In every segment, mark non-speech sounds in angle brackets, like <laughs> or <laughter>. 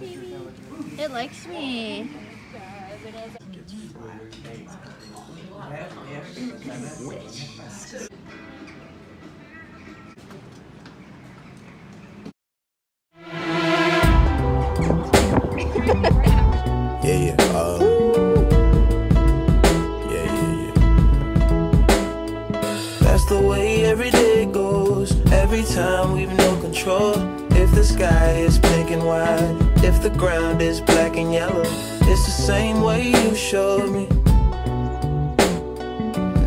It likes me. Yeah, yeah. Uh, yeah, yeah, yeah. That's the way every day goes. Every time we've no control. If the sky is pink the ground is black and yellow, it's the same way you showed me.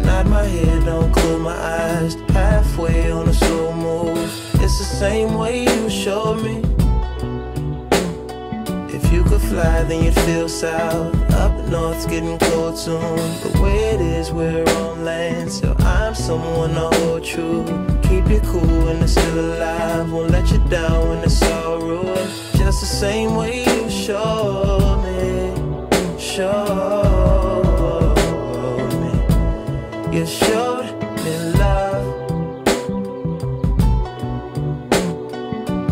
Nod my head, don't close my eyes. Halfway on a slow move. It's the same way you showed me. If you could fly, then you'd feel south. Up north's getting cold soon. The way it is, we're on land. So I'm someone to hold true. Keep you cool when it's still alive. Won't let you down when it's all the same way you showed me. Showed me. You showed me love.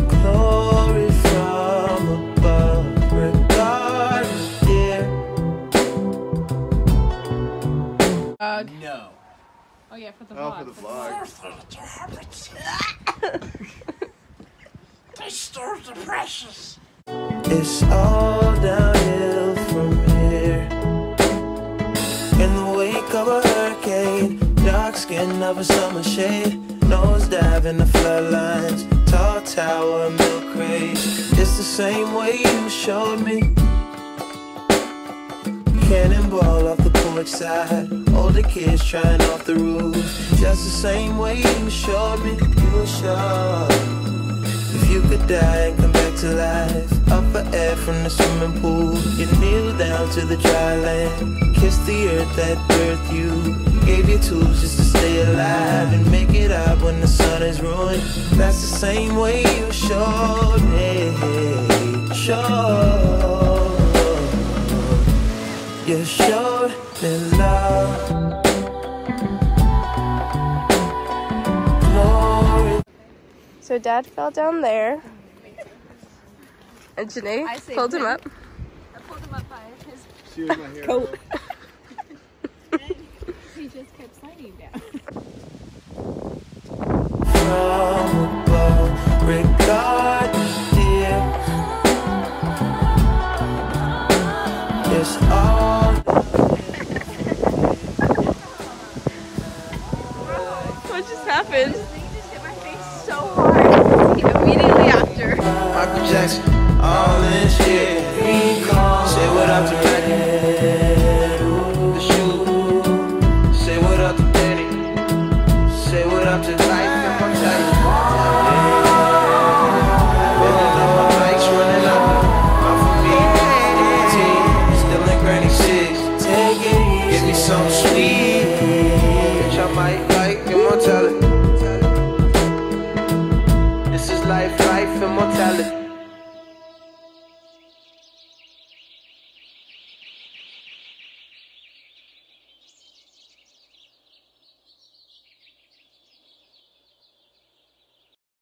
Glory from above. Regardless, dear. No. Oh yeah, for the Oh, vlog. for the vlog. <laughs> They starve the precious. It's all downhill from here. In the wake of a hurricane, dark skin of a summer shade, nose dive in the floodlines, tall tower, milk crate. It's the same way you showed me. Cannonball off the porch side, older kids trying off the roof. Just the same way you showed me, you showed. If you could die and come to life, up for air from the swimming pool, you kneel down to the dry land, kiss the earth that birthed you, gave you tools just to stay alive and make it out when the sun is ruined. That's the same way you showed me, showed. You showed me love. So dad fell down there. And Janae I saved pulled him him. up. I pulled him up by his. She was my <laughs> hero. Coat. <laughs> He just kept sliding down. from above, regardless, <laughs> dear. It's all What just happened? all this shit. Say what up to Reddit. The shoe. Say what up to Danny. Say what up to life. I'm tight. Some sweet, bitch. I might like immortality. This is life, life, immortality.